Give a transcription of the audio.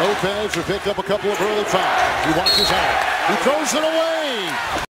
Lopez will pick up a couple of early fouls. He watches out. He throws it away.